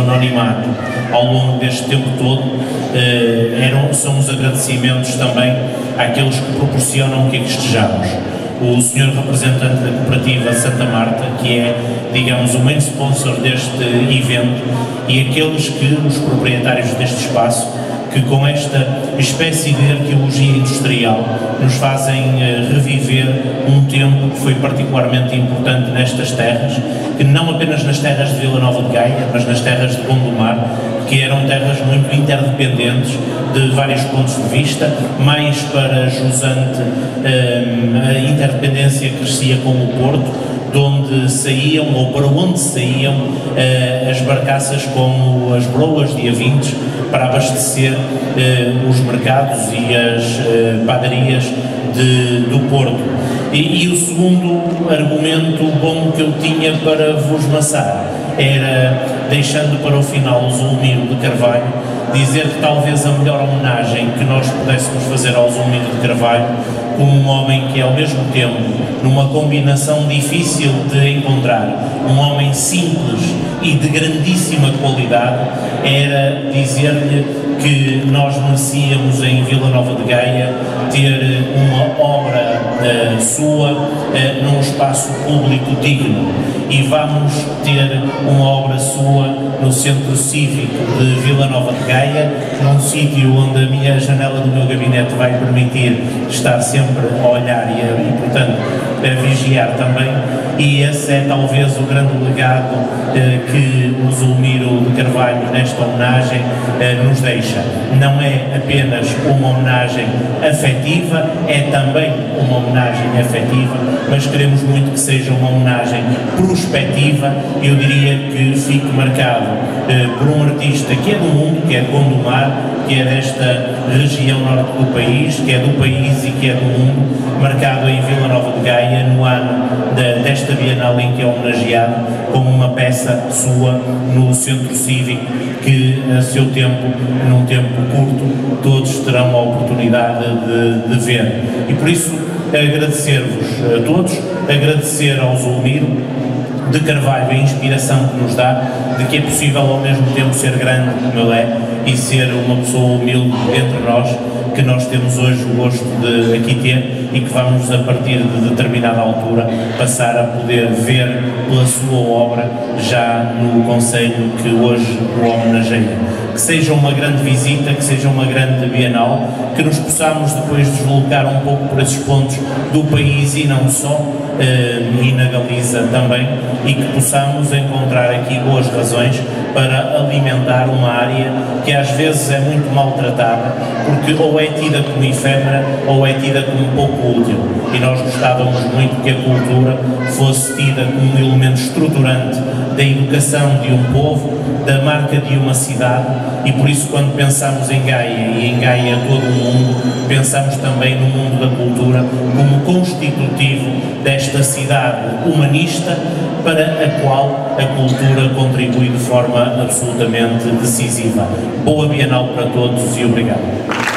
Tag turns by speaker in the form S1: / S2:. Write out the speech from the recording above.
S1: no anonimato ao longo deste tempo todo, eh, eram, são os agradecimentos também àqueles que proporcionam que aqui estejamos. O senhor representante da cooperativa Santa Marta, que é, digamos, o main sponsor deste evento, e aqueles que, os proprietários deste espaço, que com esta espécie de arqueologia industrial nos fazem uh, reviver um tempo que foi particularmente importante nestas terras, que não apenas nas terras de Vila Nova de Gaia, mas nas terras de Gondomar, que eram terras muito interdependentes de vários pontos de vista, mais para jusante um, a interdependência crescia com o Porto, de onde saíam ou para onde saíam uh, as barcaças como as broas de avintes para abastecer uh, os mercados e as uh, padarias de, do Porto. E, e, o segundo argumento bom que eu tinha para vos maçar era, deixando para o final o Zulmiro de Carvalho, dizer que talvez a melhor homenagem que nós pudéssemos fazer ao Zulmiro de Carvalho, como um homem que ao mesmo tempo, numa combinação difícil de encontrar, um homem simples e de grandíssima qualidade, era dizer-lhe que nós merecíamos em Vila Nova de Gaia ter uma obra uh, sua uh, num espaço público digno. E vamos ter uma obra sua no Centro Cívico de Vila Nova de Gaia, num sítio onde a minha janela do meu gabinete vai permitir estar sempre a olhar e, e portanto, a vigiar também e esse é talvez o grande legado eh, que o Zulmiro de Carvalho nesta homenagem eh, nos deixa. Não é apenas uma homenagem afetiva, é também uma homenagem afetiva, mas queremos muito que seja uma homenagem prospectiva, eu diria que fique marcado eh, por um artista que é do mundo, que é de Gondomar, que é desta região norte do país, que é do país e que é do mundo, marcado desta Bienal em que é homenageado como uma peça sua no Centro Cívico que a seu tempo, num tempo curto, todos terão a oportunidade de, de ver. E por isso agradecer-vos a todos, agradecer ao Zulmiro, de Carvalho a inspiração que nos dá de que é possível ao mesmo tempo ser grande como ele é e ser uma pessoa humilde entre nós que nós temos hoje o gosto de aqui ter e que vamos a partir de determinada altura passar a poder ver pela sua obra já no Conselho que hoje o homenageia. Que seja uma grande visita, que seja uma grande Bienal, que nos possamos depois deslocar um pouco por esses pontos do país e não só, eh, e na Galiza também, e que possamos encontrar aqui boas razões para alimentar uma área que às vezes é muito maltratada, porque ou é tida como efêmera ou é tida como pouco útil. E nós gostávamos muito que a cultura fosse tida como um elemento estruturante da educação de um povo, da marca de uma cidade, e por isso, quando pensamos em Gaia e em Gaia todo o mundo, pensamos também no mundo da cultura como constitutivo desta cidade humanista para a qual a cultura contribui de forma absolutamente decisiva. Boa Bienal para todos e obrigado.